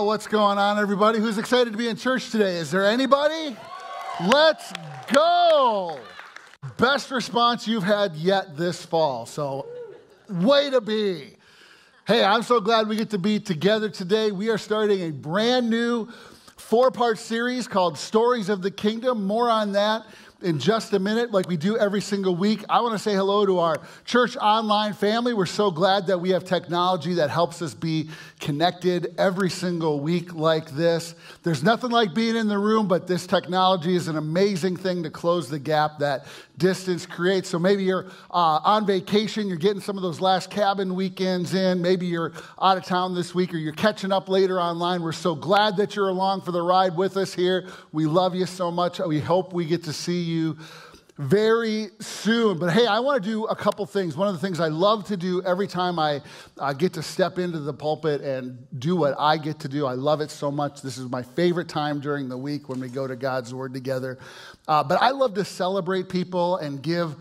Well, what's going on, everybody? Who's excited to be in church today? Is there anybody? Let's go! Best response you've had yet this fall. So, way to be. Hey, I'm so glad we get to be together today. We are starting a brand new four part series called Stories of the Kingdom. More on that in just a minute, like we do every single week. I want to say hello to our church online family. We're so glad that we have technology that helps us be connected every single week like this. There's nothing like being in the room, but this technology is an amazing thing to close the gap that distance creates. So maybe you're uh, on vacation, you're getting some of those last cabin weekends in. Maybe you're out of town this week or you're catching up later online. We're so glad that you're along for the ride with us here. We love you so much. We hope we get to see you very soon. But hey, I want to do a couple things. One of the things I love to do every time I uh, get to step into the pulpit and do what I get to do, I love it so much. This is my favorite time during the week when we go to God's Word together. Uh, but I love to celebrate people and give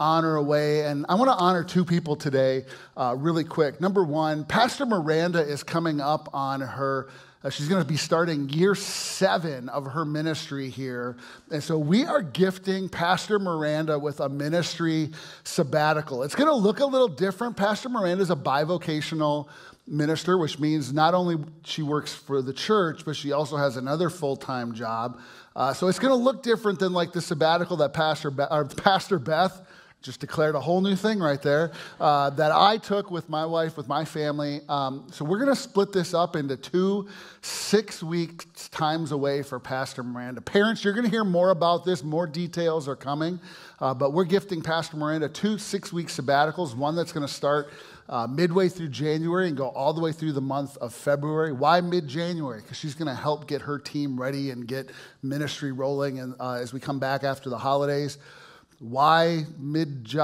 honor away. And I want to honor two people today, uh, really quick. Number one, Pastor Miranda is coming up on her uh, she's going to be starting year seven of her ministry here. And so we are gifting Pastor Miranda with a ministry sabbatical. It's going to look a little different. Pastor Miranda is a bivocational minister, which means not only she works for the church, but she also has another full time job. Uh, so it's going to look different than like the sabbatical that Pastor, Be- Pastor Beth just declared a whole new thing right there uh, that I took with my wife, with my family. Um, so we're going to split this up into two six week times away for Pastor Miranda. Parents, you're going to hear more about this. More details are coming. Uh, but we're gifting Pastor Miranda two six week sabbaticals, one that's going to start. Uh, midway through January and go all the way through the month of February. Why mid January? Because she's going to help get her team ready and get ministry rolling and, uh, as we come back after the holidays. Why mid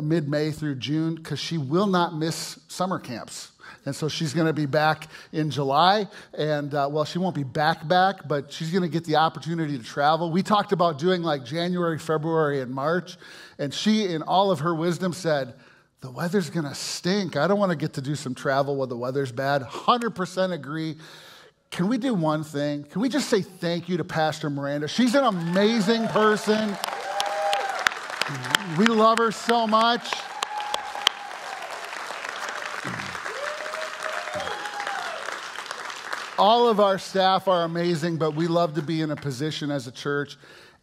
mid May through June? Because she will not miss summer camps. And so she's going to be back in July. And uh, well, she won't be back, back, but she's going to get the opportunity to travel. We talked about doing like January, February, and March. And she, in all of her wisdom, said, The weather's going to stink. I don't want to get to do some travel when the weather's bad. 100% agree. Can we do one thing? Can we just say thank you to Pastor Miranda? She's an amazing person. We love her so much. All of our staff are amazing, but we love to be in a position as a church.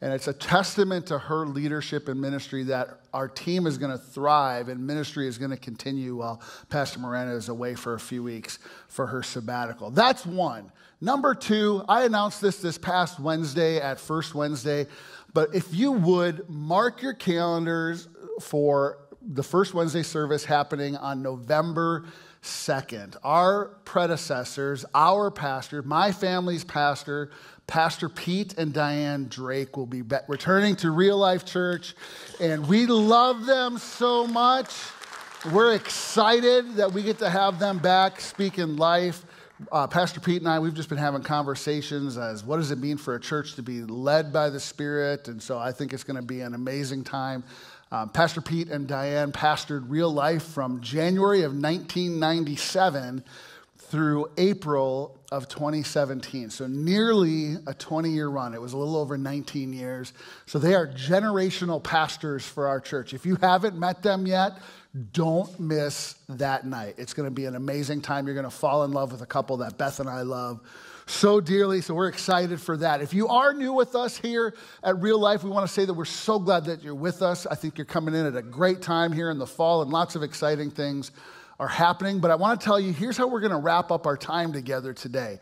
And it's a testament to her leadership and ministry that our team is going to thrive and ministry is going to continue while Pastor Miranda is away for a few weeks for her sabbatical. That's one. Number two, I announced this this past Wednesday at First Wednesday. But if you would mark your calendars for the first Wednesday service happening on November 2nd. Our predecessors, our pastor, my family's pastor, Pastor Pete and Diane Drake will be returning to Real Life Church, and we love them so much. We're excited that we get to have them back speaking life uh, Pastor Pete and I, we've just been having conversations as what does it mean for a church to be led by the Spirit? And so I think it's going to be an amazing time. Um, Pastor Pete and Diane pastored real life from January of 1997 through April of 2017. So nearly a 20 year run. It was a little over 19 years. So they are generational pastors for our church. If you haven't met them yet, don't miss that night. It's going to be an amazing time. You're going to fall in love with a couple that Beth and I love so dearly. So we're excited for that. If you are new with us here at Real Life, we want to say that we're so glad that you're with us. I think you're coming in at a great time here in the fall, and lots of exciting things are happening. But I want to tell you here's how we're going to wrap up our time together today.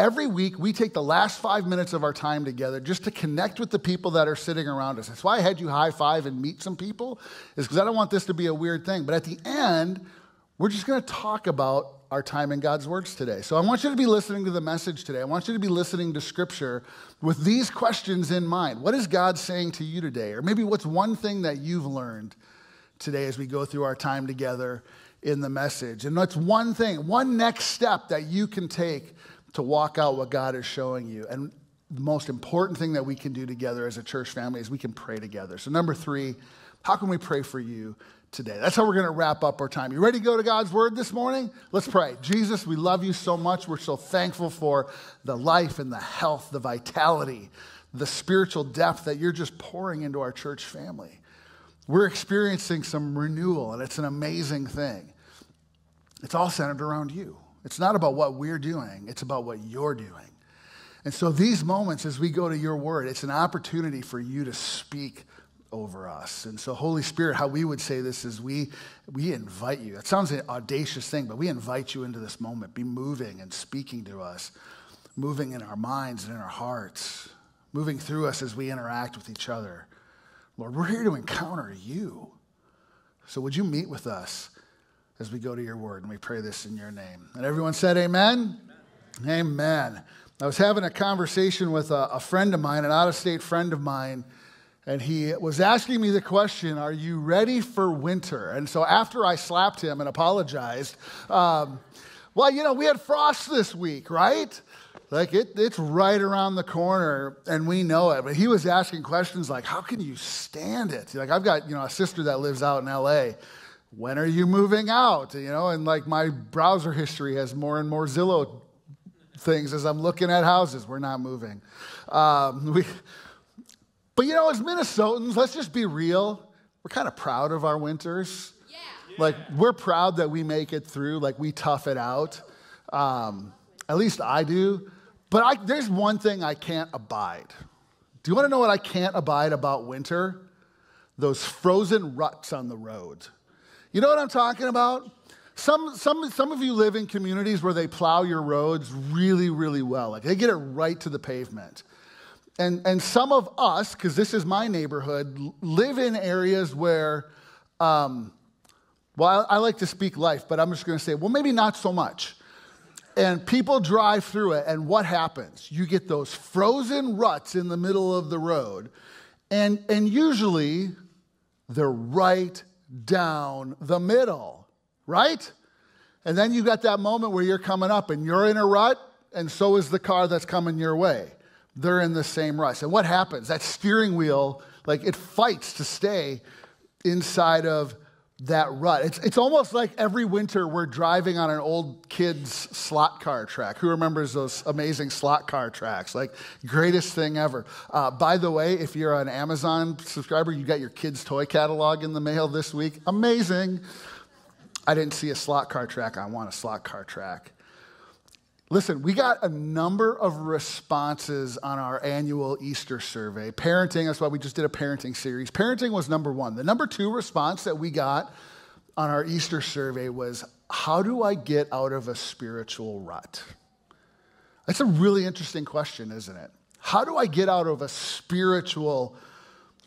Every week, we take the last five minutes of our time together just to connect with the people that are sitting around us. That's why I had you high five and meet some people, is because I don't want this to be a weird thing. But at the end, we're just going to talk about our time in God's words today. So I want you to be listening to the message today. I want you to be listening to scripture with these questions in mind. What is God saying to you today? Or maybe what's one thing that you've learned today as we go through our time together in the message? And that's one thing, one next step that you can take to walk out what God is showing you. And the most important thing that we can do together as a church family is we can pray together. So, number three, how can we pray for you today. That's how we're going to wrap up our time. You ready to go to God's word this morning? Let's pray. Jesus, we love you so much. We're so thankful for the life and the health, the vitality, the spiritual depth that you're just pouring into our church family. We're experiencing some renewal, and it's an amazing thing. It's all centered around you. It's not about what we're doing, it's about what you're doing. And so, these moments as we go to your word, it's an opportunity for you to speak over us. And so, Holy Spirit, how we would say this is we, we invite you. It sounds an audacious thing, but we invite you into this moment. Be moving and speaking to us, moving in our minds and in our hearts, moving through us as we interact with each other. Lord, we're here to encounter you. So, would you meet with us as we go to your word? And we pray this in your name. And everyone said, Amen. Amen. amen. I was having a conversation with a, a friend of mine, an out of state friend of mine and he was asking me the question, Are you ready for winter? And so after I slapped him and apologized, um, well, you know, we had frost this week, right? Like it, it's right around the corner and we know it. But he was asking questions like, How can you stand it? Like, I've got, you know, a sister that lives out in LA. When are you moving out? You know, and like my browser history has more and more Zillow things as I'm looking at houses. We're not moving. Um, we, but you know, as Minnesotans, let's just be real. We're kind of proud of our winters. Yeah. Like, we're proud that we make it through, like, we tough it out. Um, at least I do. But I, there's one thing I can't abide. Do you want to know what I can't abide about winter? Those frozen ruts on the road. You know what I'm talking about? Some, some, some of you live in communities where they plow your roads really, really well. Like they get it right to the pavement. And, and some of us, because this is my neighborhood, live in areas where, um, well, I, I like to speak life, but I'm just going to say, well, maybe not so much. And people drive through it, and what happens? You get those frozen ruts in the middle of the road, and, and usually they're right down the middle, right? And then you got that moment where you're coming up and you're in a rut, and so is the car that's coming your way they're in the same rut. And what happens? That steering wheel, like it fights to stay inside of that rut. It's, it's almost like every winter we're driving on an old kid's slot car track. Who remembers those amazing slot car tracks? Like, greatest thing ever. Uh, by the way, if you're an Amazon subscriber, you got your kids' toy catalog in the mail this week. Amazing. I didn't see a slot car track. I want a slot car track. Listen, we got a number of responses on our annual Easter survey. Parenting, that's why we just did a parenting series. Parenting was number one. The number two response that we got on our Easter survey was How do I get out of a spiritual rut? That's a really interesting question, isn't it? How do I get out of a spiritual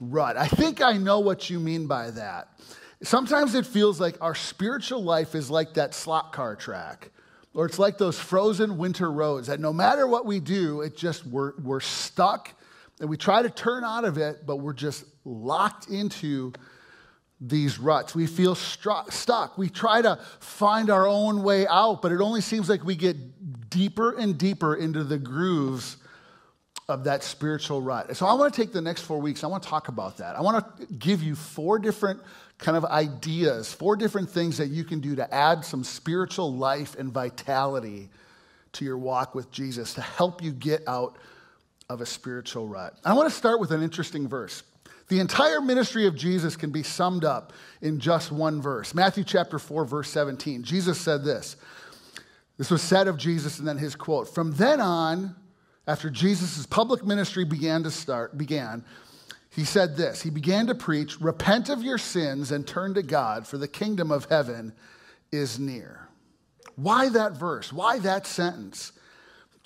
rut? I think I know what you mean by that. Sometimes it feels like our spiritual life is like that slot car track or it's like those frozen winter roads that no matter what we do, it just we're, we're stuck and we try to turn out of it, but we're just locked into these ruts. We feel stru- stuck. We try to find our own way out, but it only seems like we get deeper and deeper into the grooves of that spiritual rut. So I want to take the next four weeks, I want to talk about that. I want to give you four different kind of ideas, four different things that you can do to add some spiritual life and vitality to your walk with Jesus to help you get out of a spiritual rut. I want to start with an interesting verse. The entire ministry of Jesus can be summed up in just one verse. Matthew chapter 4 verse 17. Jesus said this. This was said of Jesus and then his quote. From then on, after Jesus' public ministry began to start, began, he said this He began to preach, Repent of your sins and turn to God, for the kingdom of heaven is near. Why that verse? Why that sentence?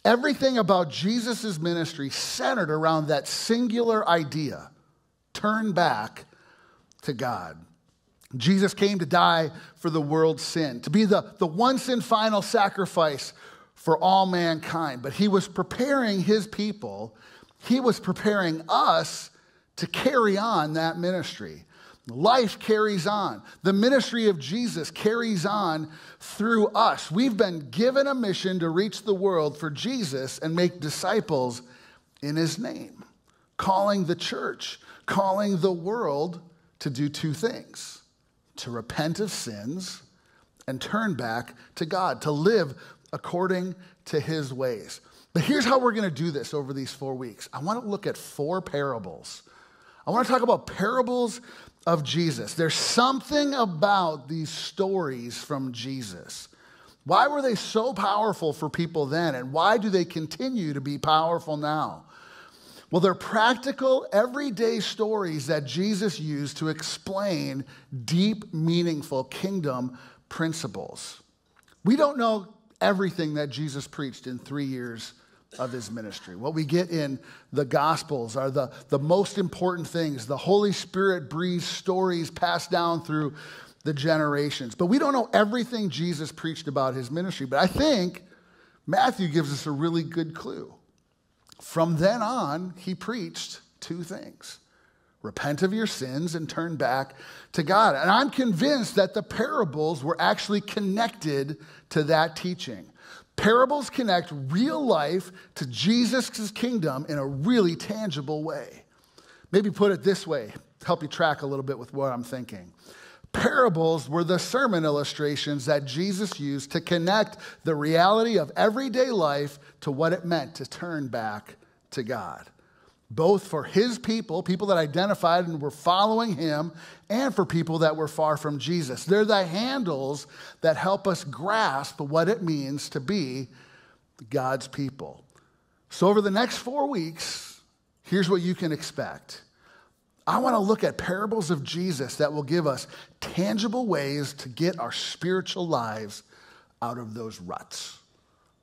Everything about Jesus' ministry centered around that singular idea turn back to God. Jesus came to die for the world's sin, to be the, the once and final sacrifice for all mankind. But he was preparing his people, he was preparing us to carry on that ministry. Life carries on. The ministry of Jesus carries on through us. We've been given a mission to reach the world for Jesus and make disciples in his name, calling the church, calling the world to do two things to repent of sins and turn back to God, to live according to his ways. But here's how we're going to do this over these four weeks. I want to look at four parables. I want to talk about parables of Jesus. There's something about these stories from Jesus. Why were they so powerful for people then, and why do they continue to be powerful now? Well, they're practical, everyday stories that Jesus used to explain deep, meaningful kingdom principles. We don't know everything that Jesus preached in three years of his ministry. What we get in the Gospels are the, the most important things. The Holy Spirit breathes stories passed down through the generations. But we don't know everything Jesus preached about his ministry. But I think Matthew gives us a really good clue. From then on, he preached two things repent of your sins and turn back to God. And I'm convinced that the parables were actually connected to that teaching. Parables connect real life to Jesus' kingdom in a really tangible way. Maybe put it this way, help you track a little bit with what I'm thinking. Parables were the sermon illustrations that Jesus used to connect the reality of everyday life to what it meant to turn back to God both for his people, people that identified and were following him, and for people that were far from Jesus. They're the handles that help us grasp what it means to be God's people. So, over the next four weeks, here's what you can expect. I want to look at parables of Jesus that will give us tangible ways to get our spiritual lives out of those ruts.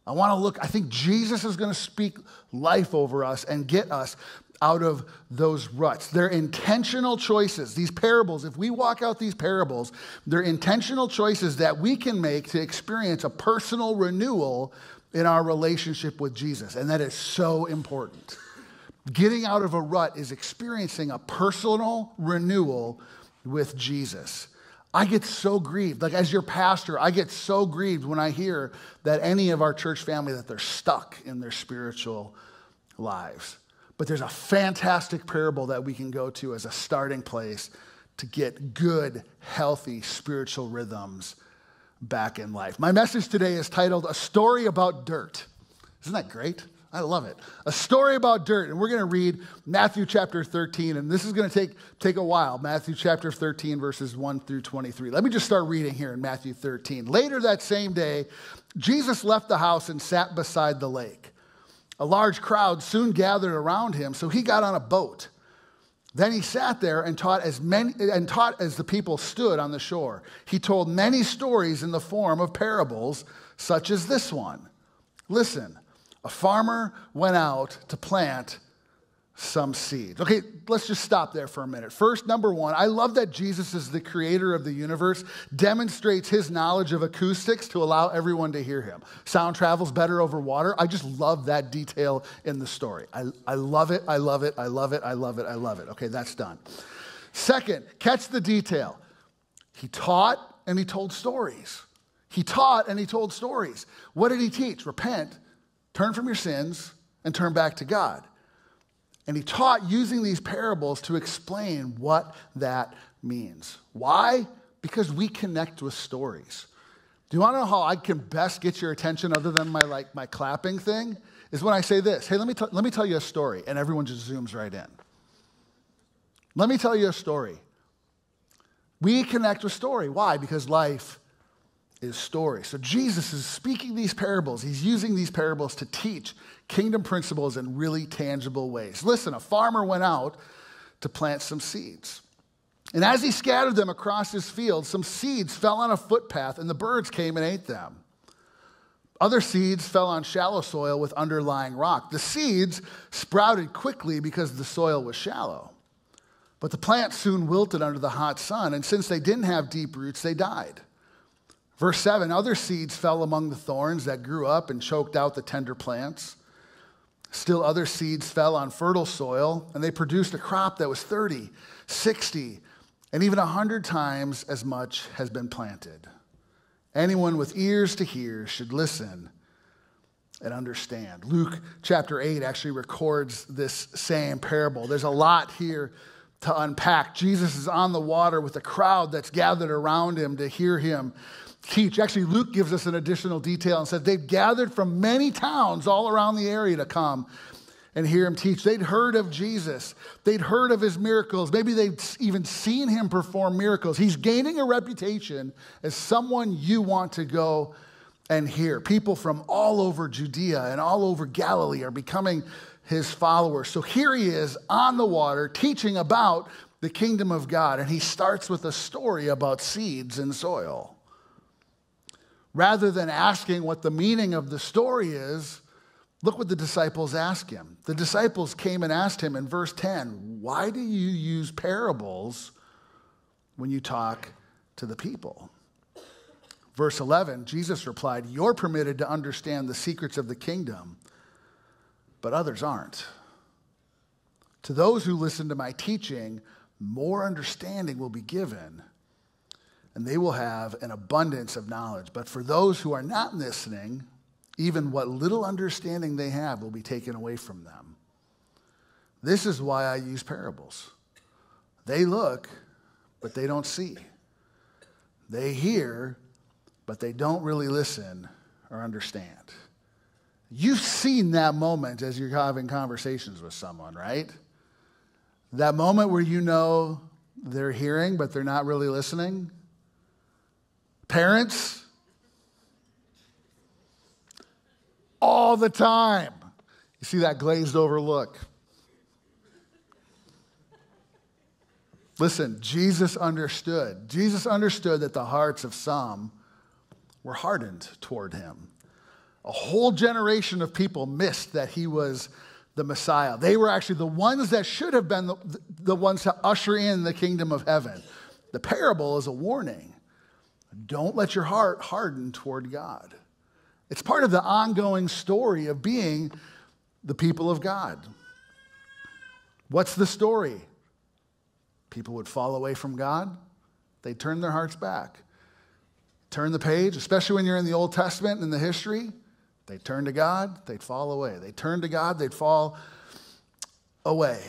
I want to look, I think Jesus is going to speak life over us and get us out of those ruts. They're intentional choices. These parables, if we walk out these parables, they're intentional choices that we can make to experience a personal renewal in our relationship with Jesus. And that is so important. Getting out of a rut is experiencing a personal renewal with Jesus. I get so grieved. Like as your pastor, I get so grieved when I hear that any of our church family that they're stuck in their spiritual lives. But there's a fantastic parable that we can go to as a starting place to get good, healthy spiritual rhythms back in life. My message today is titled A Story About Dirt. Isn't that great? I love it. A story about dirt. And we're going to read Matthew chapter 13. And this is going to take, take a while. Matthew chapter 13, verses 1 through 23. Let me just start reading here in Matthew 13. Later that same day, Jesus left the house and sat beside the lake. A large crowd soon gathered around him, so he got on a boat. Then he sat there and taught as many and taught as the people stood on the shore. He told many stories in the form of parables, such as this one. Listen. A farmer went out to plant some seeds. Okay, let's just stop there for a minute. First, number one, I love that Jesus is the creator of the universe, demonstrates his knowledge of acoustics to allow everyone to hear him. Sound travels better over water. I just love that detail in the story. I, I love it, I love it, I love it, I love it, I love it. Okay, that's done. Second, catch the detail. He taught and he told stories. He taught and he told stories. What did he teach? Repent Turn from your sins and turn back to God. And he taught using these parables to explain what that means. Why? Because we connect with stories. Do you want to know how I can best get your attention other than my like my clapping thing? Is when I say this, hey, let me, t- let me tell you a story, and everyone just zooms right in. Let me tell you a story. We connect with story. Why? Because life is story. So Jesus is speaking these parables. He's using these parables to teach kingdom principles in really tangible ways. Listen, a farmer went out to plant some seeds. And as he scattered them across his field, some seeds fell on a footpath and the birds came and ate them. Other seeds fell on shallow soil with underlying rock. The seeds sprouted quickly because the soil was shallow. But the plants soon wilted under the hot sun, and since they didn't have deep roots, they died. Verse 7 Other seeds fell among the thorns that grew up and choked out the tender plants. Still, other seeds fell on fertile soil, and they produced a crop that was 30, 60, and even 100 times as much has been planted. Anyone with ears to hear should listen and understand. Luke chapter 8 actually records this same parable. There's a lot here to unpack. Jesus is on the water with a crowd that's gathered around him to hear him teach. Actually, Luke gives us an additional detail and says they've gathered from many towns all around the area to come and hear him teach. They'd heard of Jesus, they'd heard of his miracles. Maybe they'd even seen him perform miracles. He's gaining a reputation as someone you want to go and hear. People from all over Judea and all over Galilee are becoming his followers. So here he is on the water teaching about the kingdom of God, and he starts with a story about seeds and soil. Rather than asking what the meaning of the story is, look what the disciples ask him. The disciples came and asked him in verse 10 Why do you use parables when you talk to the people? Verse 11, Jesus replied, You're permitted to understand the secrets of the kingdom, but others aren't. To those who listen to my teaching, more understanding will be given, and they will have an abundance of knowledge. But for those who are not listening, even what little understanding they have will be taken away from them. This is why I use parables. They look, but they don't see. They hear, but they don't really listen or understand. You've seen that moment as you're having conversations with someone, right? That moment where you know they're hearing, but they're not really listening. Parents, all the time. You see that glazed over look. Listen, Jesus understood. Jesus understood that the hearts of some were hardened toward him. A whole generation of people missed that he was the Messiah. They were actually the ones that should have been the, the ones to usher in the kingdom of heaven. The parable is a warning. Don't let your heart harden toward God. It's part of the ongoing story of being the people of God. What's the story? People would fall away from God, they'd turn their hearts back turn the page, especially when you're in the Old Testament and the history. They turn to God, they'd fall away. They turn to God, they'd fall away.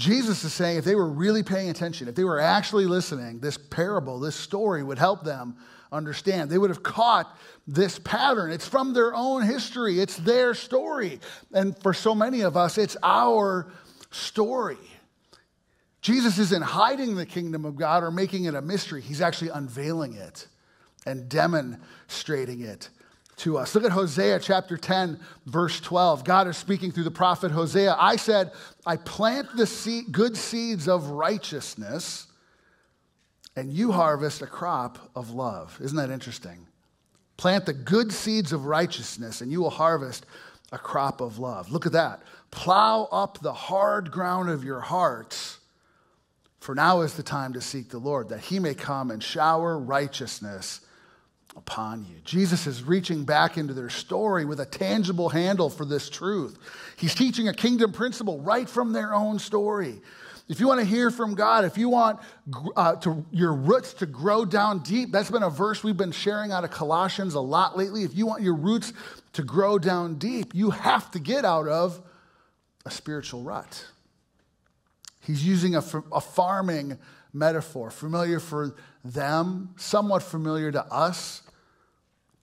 Jesus is saying if they were really paying attention, if they were actually listening, this parable, this story would help them understand. They would have caught this pattern. It's from their own history, it's their story. And for so many of us, it's our story. Jesus isn't hiding the kingdom of God or making it a mystery. He's actually unveiling it and demonstrating it to us. Look at Hosea chapter 10, verse 12. God is speaking through the prophet Hosea. I said, I plant the seed, good seeds of righteousness, and you harvest a crop of love. Isn't that interesting? Plant the good seeds of righteousness, and you will harvest a crop of love. Look at that. Plow up the hard ground of your hearts for now is the time to seek the Lord, that he may come and shower righteousness upon you. Jesus is reaching back into their story with a tangible handle for this truth. He's teaching a kingdom principle right from their own story. If you want to hear from God, if you want uh, to, your roots to grow down deep, that's been a verse we've been sharing out of Colossians a lot lately. If you want your roots to grow down deep, you have to get out of a spiritual rut. He's using a, a farming metaphor, familiar for them, somewhat familiar to us.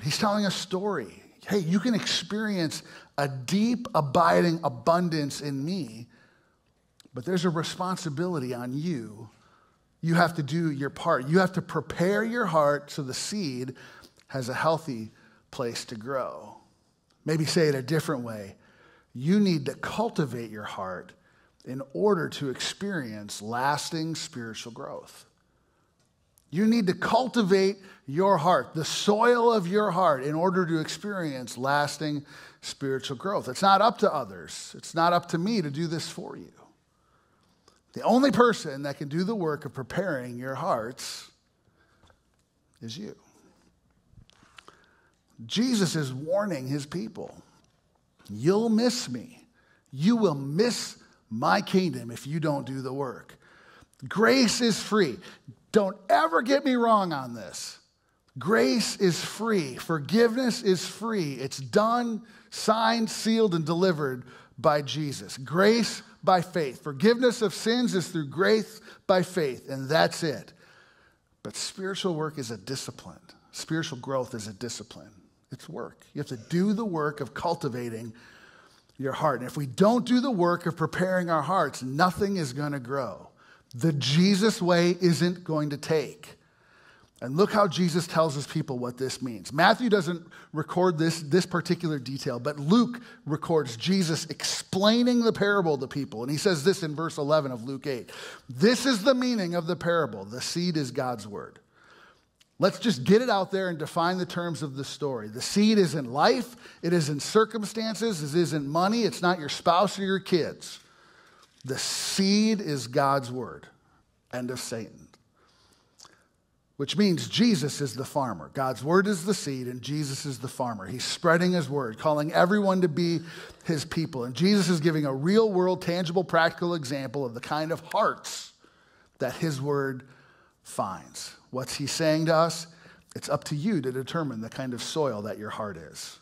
He's telling a story. Hey, you can experience a deep, abiding abundance in me, but there's a responsibility on you. You have to do your part. You have to prepare your heart so the seed has a healthy place to grow. Maybe say it a different way. You need to cultivate your heart in order to experience lasting spiritual growth. You need to cultivate your heart, the soil of your heart, in order to experience lasting spiritual growth. It's not up to others, it's not up to me to do this for you. The only person that can do the work of preparing your hearts is you. Jesus is warning his people you'll miss me. You will miss my kingdom if you don't do the work. Grace is free. Don't ever get me wrong on this. Grace is free. Forgiveness is free. It's done, signed, sealed, and delivered by Jesus. Grace by faith. Forgiveness of sins is through grace by faith, and that's it. But spiritual work is a discipline. Spiritual growth is a discipline. It's work. You have to do the work of cultivating your heart. And if we don't do the work of preparing our hearts, nothing is going to grow. The Jesus way isn't going to take. And look how Jesus tells his people what this means. Matthew doesn't record this, this particular detail, but Luke records Jesus explaining the parable to people. And he says this in verse 11 of Luke 8 This is the meaning of the parable the seed is God's word. Let's just get it out there and define the terms of the story. The seed is in life, it is in circumstances, it isn't money, it's not your spouse or your kids. The seed is God's word. End of Satan. Which means Jesus is the farmer. God's word is the seed, and Jesus is the farmer. He's spreading his word, calling everyone to be his people. And Jesus is giving a real world, tangible, practical example of the kind of hearts that his word finds. What's he saying to us? It's up to you to determine the kind of soil that your heart is.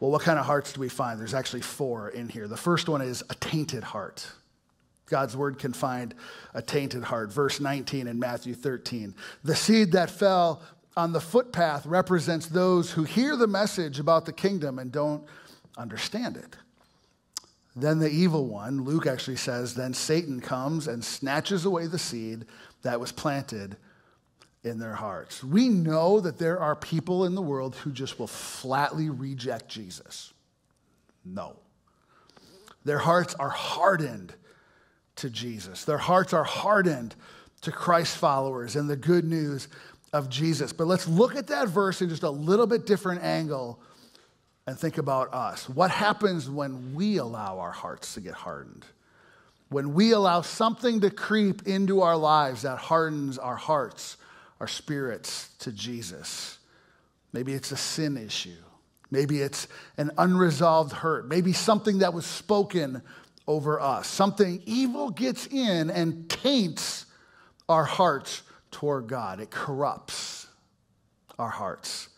Well, what kind of hearts do we find? There's actually four in here. The first one is a tainted heart. God's word can find a tainted heart. Verse 19 in Matthew 13. The seed that fell on the footpath represents those who hear the message about the kingdom and don't understand it. Then the evil one, Luke actually says, then Satan comes and snatches away the seed that was planted in their hearts. We know that there are people in the world who just will flatly reject Jesus. No. Their hearts are hardened to Jesus. Their hearts are hardened to Christ followers and the good news of Jesus. But let's look at that verse in just a little bit different angle and think about us. What happens when we allow our hearts to get hardened? When we allow something to creep into our lives that hardens our hearts, our spirits to Jesus. Maybe it's a sin issue. Maybe it's an unresolved hurt. Maybe something that was spoken over us. Something evil gets in and taints our hearts toward God. It corrupts our hearts.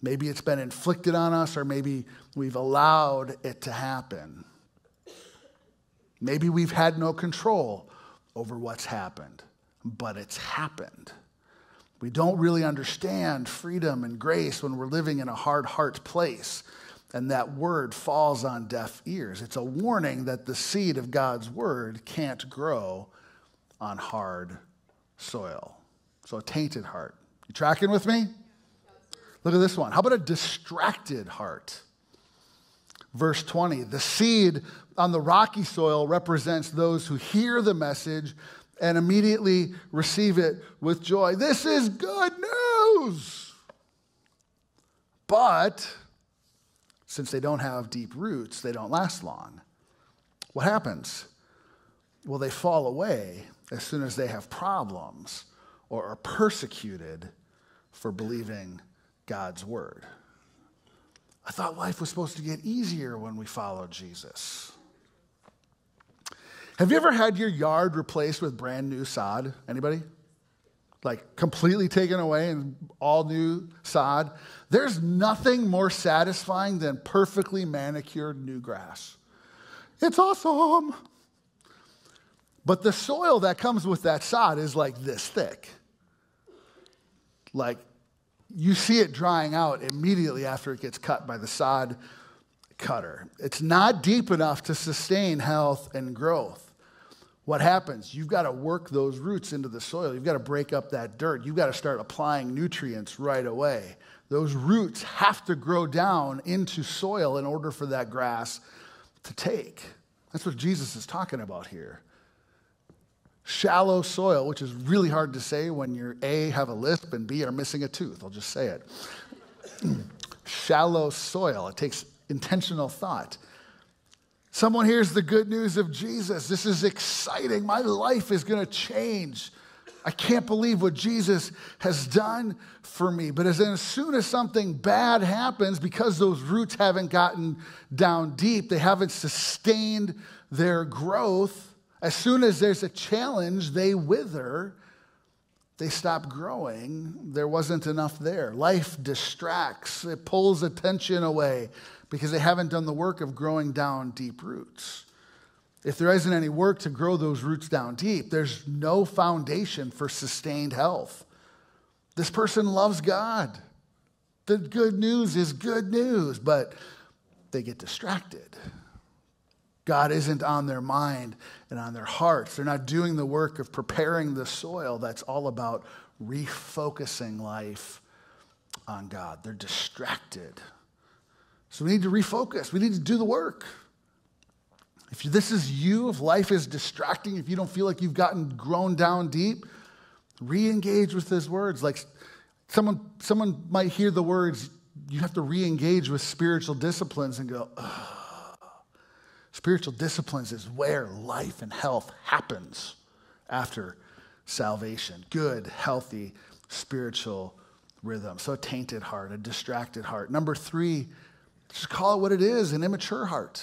Maybe it's been inflicted on us, or maybe we've allowed it to happen. Maybe we've had no control over what's happened, but it's happened. We don't really understand freedom and grace when we're living in a hard heart place and that word falls on deaf ears. It's a warning that the seed of God's word can't grow on hard soil. So, a tainted heart. You tracking with me? Look at this one. How about a distracted heart? Verse 20 The seed on the rocky soil represents those who hear the message and immediately receive it with joy. This is good news. But since they don't have deep roots, they don't last long. What happens? Well, they fall away as soon as they have problems or are persecuted for believing God's word. I thought life was supposed to get easier when we followed Jesus. Have you ever had your yard replaced with brand new sod? Anybody? Like completely taken away and all new sod. There's nothing more satisfying than perfectly manicured new grass. It's awesome. But the soil that comes with that sod is like this thick. Like you see it drying out immediately after it gets cut by the sod cutter. It's not deep enough to sustain health and growth what happens? You've got to work those roots into the soil. You've got to break up that dirt. You've got to start applying nutrients right away. Those roots have to grow down into soil in order for that grass to take. That's what Jesus is talking about here. Shallow soil, which is really hard to say when you're A, have a lisp, and B, are missing a tooth. I'll just say it. Shallow soil. It takes intentional thought. Someone hears the good news of Jesus. This is exciting. My life is going to change. I can't believe what Jesus has done for me. But as, as soon as something bad happens, because those roots haven't gotten down deep, they haven't sustained their growth, as soon as there's a challenge, they wither. They stop growing. There wasn't enough there. Life distracts, it pulls attention away because they haven't done the work of growing down deep roots. If there isn't any work to grow those roots down deep, there's no foundation for sustained health. This person loves God. The good news is good news, but they get distracted. God isn't on their mind and on their hearts. They're not doing the work of preparing the soil that's all about refocusing life on God. They're distracted. So we need to refocus. We need to do the work. If this is you, if life is distracting, if you don't feel like you've gotten grown down deep, re engage with his words. Like someone, someone might hear the words, you have to re engage with spiritual disciplines and go, Ugh. Spiritual disciplines is where life and health happens after salvation. Good, healthy, spiritual rhythm. So a tainted heart, a distracted heart. Number three, just call it what it is an immature heart.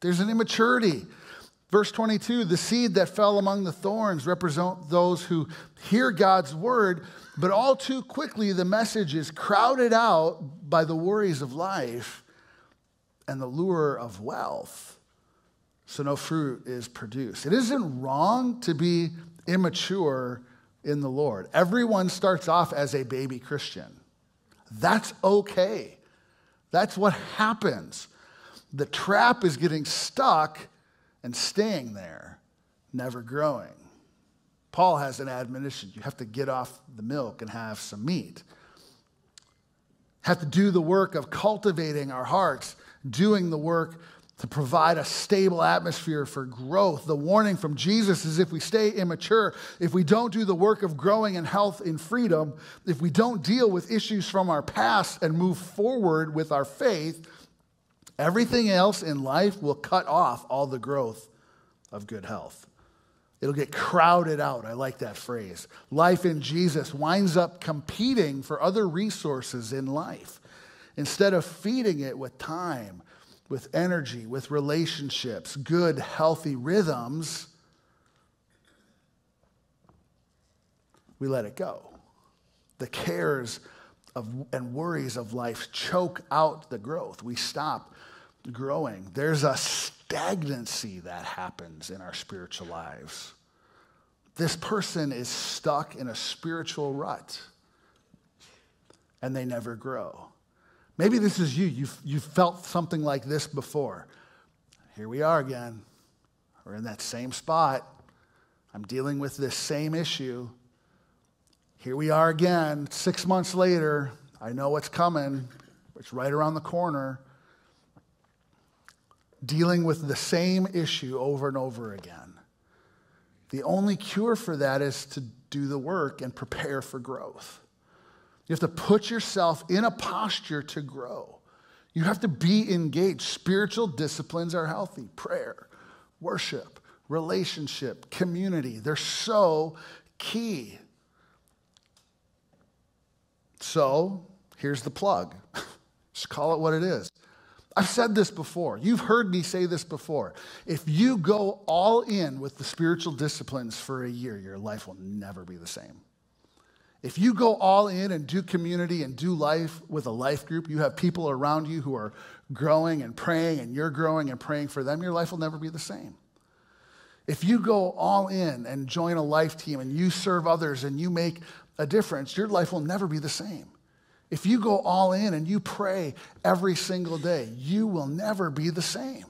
There's an immaturity. Verse 22 the seed that fell among the thorns represent those who hear God's word, but all too quickly the message is crowded out by the worries of life and the lure of wealth. So no fruit is produced. It isn't wrong to be immature in the Lord. Everyone starts off as a baby Christian. That's okay. That's what happens. The trap is getting stuck and staying there, never growing. Paul has an admonition you have to get off the milk and have some meat. Have to do the work of cultivating our hearts, doing the work to provide a stable atmosphere for growth. The warning from Jesus is if we stay immature, if we don't do the work of growing in health in freedom, if we don't deal with issues from our past and move forward with our faith, everything else in life will cut off all the growth of good health. It'll get crowded out. I like that phrase. Life in Jesus winds up competing for other resources in life instead of feeding it with time with energy, with relationships, good, healthy rhythms, we let it go. The cares of, and worries of life choke out the growth. We stop growing. There's a stagnancy that happens in our spiritual lives. This person is stuck in a spiritual rut and they never grow. Maybe this is you. You've, you've felt something like this before. Here we are again. We're in that same spot. I'm dealing with this same issue. Here we are again, six months later. I know what's coming, it's right around the corner. Dealing with the same issue over and over again. The only cure for that is to do the work and prepare for growth. You have to put yourself in a posture to grow. You have to be engaged. Spiritual disciplines are healthy prayer, worship, relationship, community. They're so key. So here's the plug. Just call it what it is. I've said this before. You've heard me say this before. If you go all in with the spiritual disciplines for a year, your life will never be the same. If you go all in and do community and do life with a life group, you have people around you who are growing and praying, and you're growing and praying for them, your life will never be the same. If you go all in and join a life team and you serve others and you make a difference, your life will never be the same. If you go all in and you pray every single day, you will never be the same.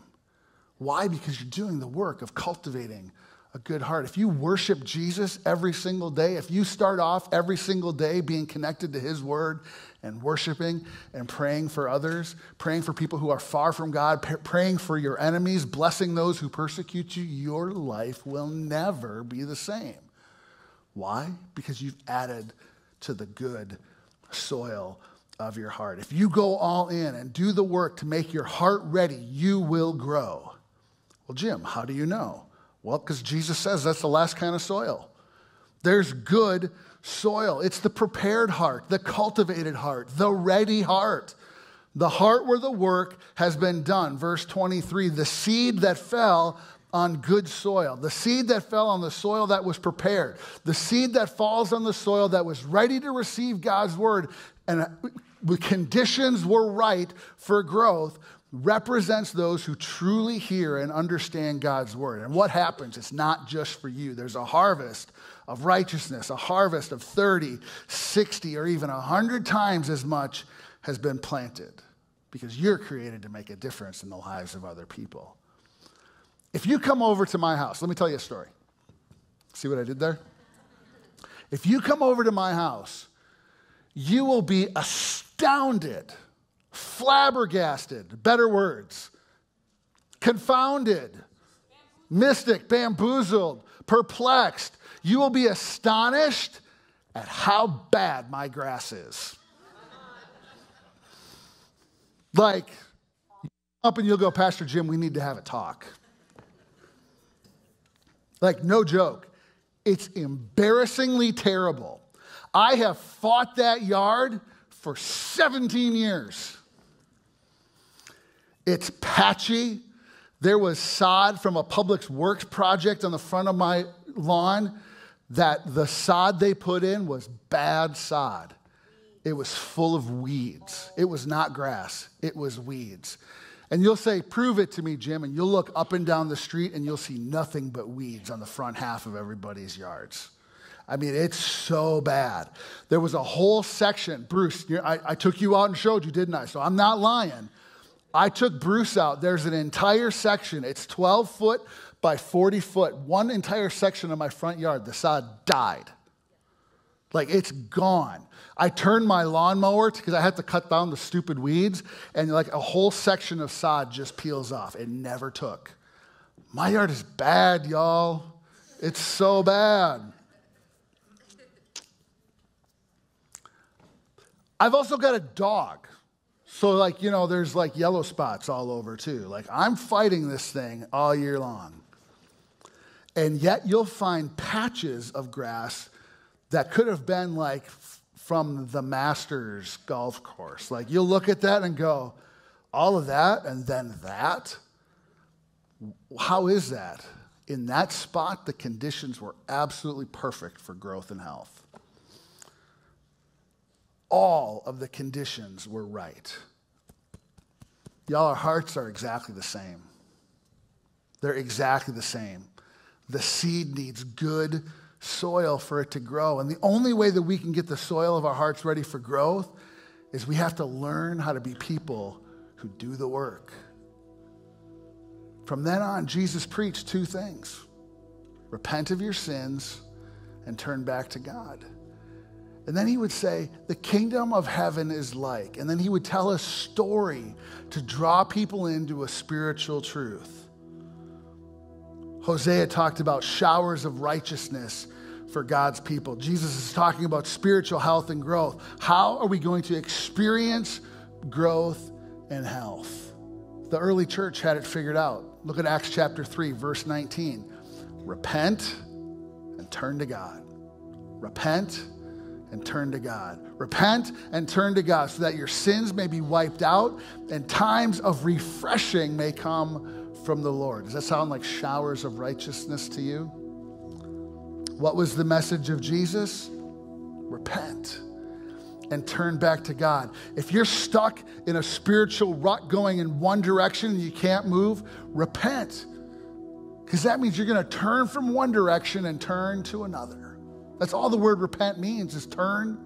Why? Because you're doing the work of cultivating a good heart. If you worship Jesus every single day, if you start off every single day being connected to His Word and worshiping and praying for others, praying for people who are far from God, praying for your enemies, blessing those who persecute you, your life will never be the same. Why? Because you've added to the good soil of your heart. If you go all in and do the work to make your heart ready, you will grow. Well, Jim, how do you know? Well, because Jesus says that's the last kind of soil. There's good soil. It's the prepared heart, the cultivated heart, the ready heart, the heart where the work has been done. Verse 23 the seed that fell on good soil, the seed that fell on the soil that was prepared, the seed that falls on the soil that was ready to receive God's word, and the conditions were right for growth. Represents those who truly hear and understand God's word. And what happens? It's not just for you. There's a harvest of righteousness, a harvest of 30, 60, or even 100 times as much has been planted because you're created to make a difference in the lives of other people. If you come over to my house, let me tell you a story. See what I did there? If you come over to my house, you will be astounded, flabbergasted, better words, confounded, mystic, bamboozled, perplexed. You will be astonished at how bad my grass is. like, up and you'll go, Pastor Jim, we need to have a talk. Like, no joke. It's embarrassingly terrible. I have fought that yard for 17 years. It's patchy. There was sod from a public works project on the front of my lawn that the sod they put in was bad sod. It was full of weeds. It was not grass, it was weeds. And you'll say, Prove it to me, Jim. And you'll look up and down the street and you'll see nothing but weeds on the front half of everybody's yards. I mean, it's so bad. There was a whole section. Bruce, I, I took you out and showed you, didn't I? So I'm not lying. I took Bruce out. There's an entire section. It's 12 foot by 40 foot. One entire section of my front yard, the sod died. Like it's gone. I turned my lawnmower because I had to cut down the stupid weeds, and like a whole section of sod just peels off. It never took. My yard is bad, y'all. It's so bad. I've also got a dog. So, like, you know, there's like yellow spots all over too. Like, I'm fighting this thing all year long. And yet, you'll find patches of grass that could have been like from the Masters golf course. Like you'll look at that and go, all of that and then that? How is that? In that spot, the conditions were absolutely perfect for growth and health. All of the conditions were right. Y'all, our hearts are exactly the same. They're exactly the same. The seed needs good soil for it to grow. And the only way that we can get the soil of our hearts ready for growth is we have to learn how to be people who do the work. From then on, Jesus preached two things repent of your sins and turn back to God. And then he would say, The kingdom of heaven is like. And then he would tell a story to draw people into a spiritual truth. Hosea talked about showers of righteousness for God's people. Jesus is talking about spiritual health and growth. How are we going to experience growth and health? The early church had it figured out. Look at Acts chapter 3, verse 19. Repent and turn to God. Repent and turn to God. Repent and turn to God so that your sins may be wiped out and times of refreshing may come from the Lord. Does that sound like showers of righteousness to you? What was the message of Jesus? Repent and turn back to God. If you're stuck in a spiritual rut going in one direction and you can't move, repent. Because that means you're going to turn from one direction and turn to another. That's all the word repent means is turn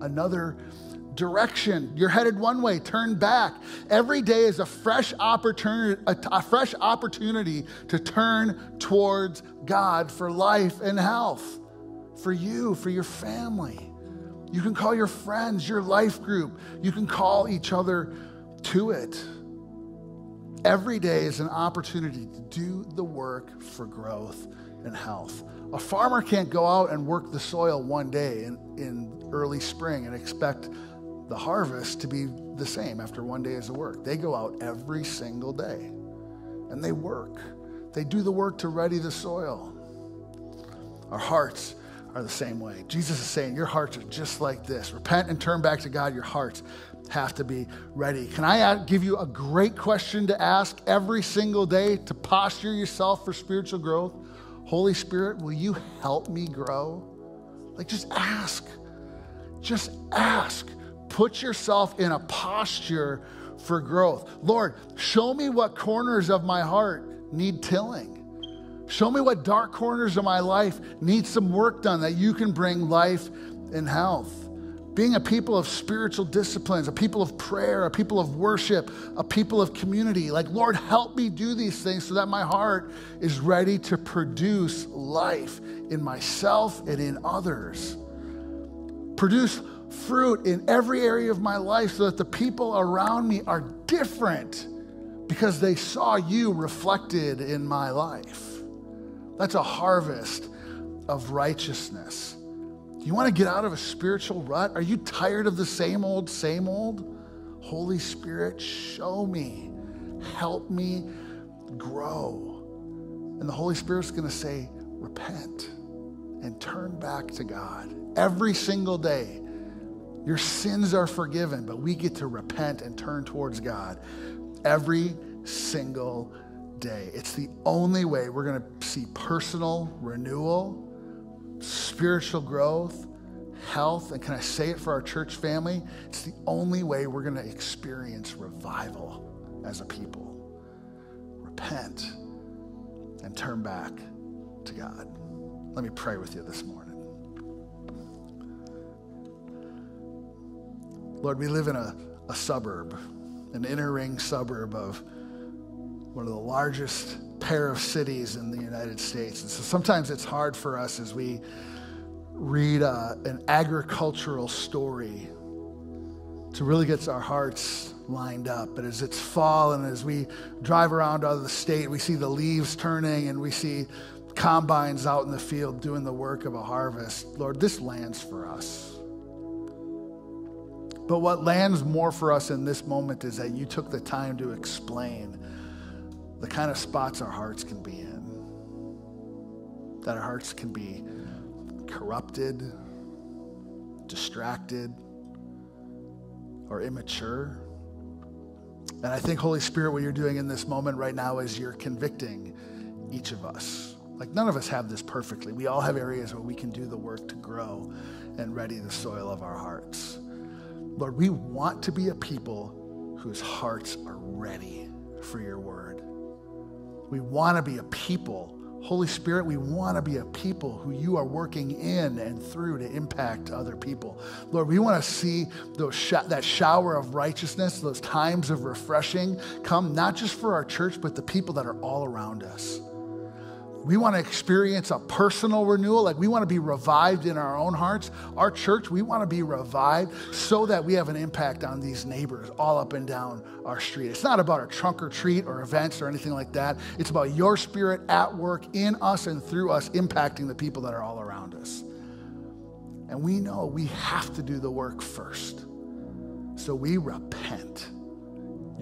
another direction. You're headed one way, turn back. Every day is a fresh opportunity, a, a, fresh opportunity to turn towards God for life and health, for you, for your family. You can call your friends, your life group. You can call each other to it. Every day is an opportunity to do the work for growth and health. A farmer can't go out and work the soil one day in, in early spring and expect the harvest to be the same after one day of work. They go out every single day and they work. They do the work to ready the soil. Our hearts are the same way. Jesus is saying, Your hearts are just like this. Repent and turn back to God. Your hearts have to be ready. Can I give you a great question to ask every single day to posture yourself for spiritual growth? Holy Spirit, will you help me grow? Like, just ask. Just ask put yourself in a posture for growth. Lord, show me what corners of my heart need tilling. Show me what dark corners of my life need some work done that you can bring life and health. Being a people of spiritual disciplines, a people of prayer, a people of worship, a people of community. Like, Lord, help me do these things so that my heart is ready to produce life in myself and in others. Produce fruit in every area of my life so that the people around me are different because they saw you reflected in my life. That's a harvest of righteousness. Do you want to get out of a spiritual rut? Are you tired of the same old, same old? Holy Spirit, show me, help me grow. And the Holy Spirit's going to say, repent and turn back to God. Every single day, your sins are forgiven, but we get to repent and turn towards God every single day. It's the only way we're going to see personal renewal spiritual growth, health, and can I say it for our church family? It's the only way we're going to experience revival as a people. Repent and turn back to God. Let me pray with you this morning. Lord, we live in a, a suburb, an inner ring suburb of one of the largest pair of cities in the United States. And so sometimes it's hard for us as we read uh, an agricultural story to really get our hearts lined up. But as it's fall and as we drive around out of the state, we see the leaves turning and we see combines out in the field doing the work of a harvest. Lord, this lands for us. But what lands more for us in this moment is that you took the time to explain the kind of spots our hearts can be in. That our hearts can be corrupted, distracted, or immature. And I think, Holy Spirit, what you're doing in this moment right now is you're convicting each of us. Like, none of us have this perfectly. We all have areas where we can do the work to grow and ready the soil of our hearts. Lord, we want to be a people whose hearts are ready for your word. We want to be a people. Holy Spirit, we want to be a people who you are working in and through to impact other people. Lord, we want to see those sh- that shower of righteousness, those times of refreshing come not just for our church, but the people that are all around us. We want to experience a personal renewal, like we want to be revived in our own hearts. Our church, we want to be revived so that we have an impact on these neighbors all up and down our street. It's not about a trunk or treat or events or anything like that. It's about your spirit at work in us and through us, impacting the people that are all around us. And we know we have to do the work first. So we repent.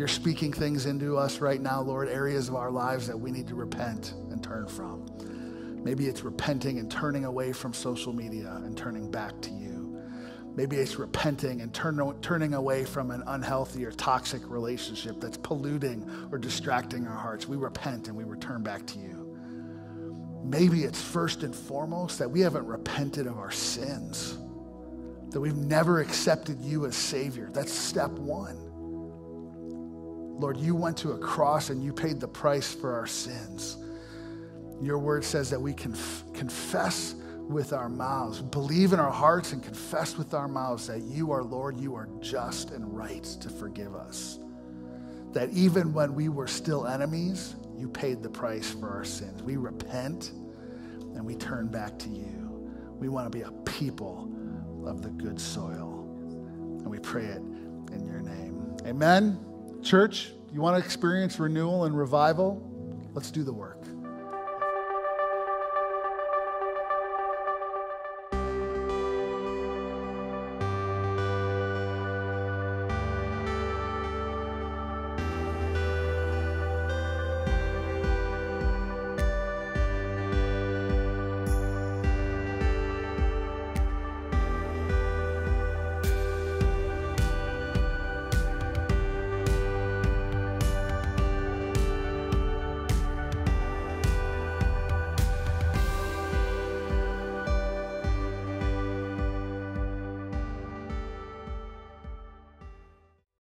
You're speaking things into us right now, Lord, areas of our lives that we need to repent and turn from. Maybe it's repenting and turning away from social media and turning back to you. Maybe it's repenting and turn, turning away from an unhealthy or toxic relationship that's polluting or distracting our hearts. We repent and we return back to you. Maybe it's first and foremost that we haven't repented of our sins, that we've never accepted you as Savior. That's step one. Lord, you went to a cross and you paid the price for our sins. Your word says that we can confess with our mouths, believe in our hearts, and confess with our mouths that you are Lord, you are just and right to forgive us. That even when we were still enemies, you paid the price for our sins. We repent and we turn back to you. We want to be a people of the good soil. And we pray it in your name. Amen. Church, you want to experience renewal and revival? Let's do the work.